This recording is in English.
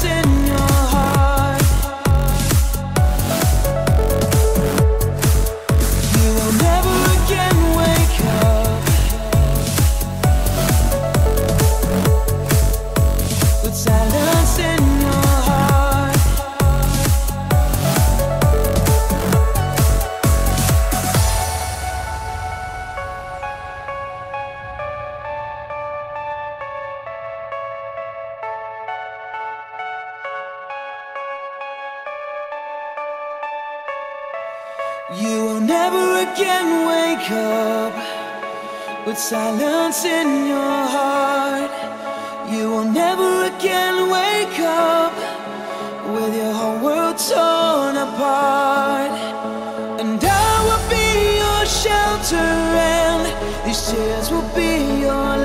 in your heart. You will never again wake up with silence in your heart. You will never again wake up with your whole world torn apart. And I will be your shelter, and these tears will be your